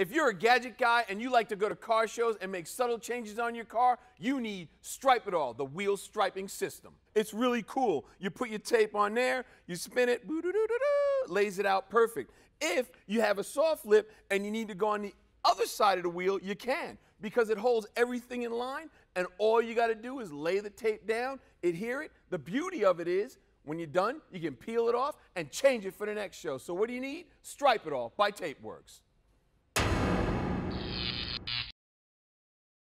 If you're a gadget guy and you like to go to car shows and make subtle changes on your car, you need Stripe It All, the wheel striping system. It's really cool. You put your tape on there, you spin it, lays it out perfect. If you have a soft lip and you need to go on the other side of the wheel, you can because it holds everything in line and all you got to do is lay the tape down, adhere it. The beauty of it is when you're done, you can peel it off and change it for the next show. So what do you need? Stripe It All by Tapeworks.